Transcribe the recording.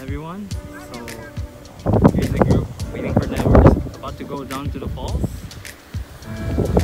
everyone. So here's the group waiting for them. About to go down to the falls.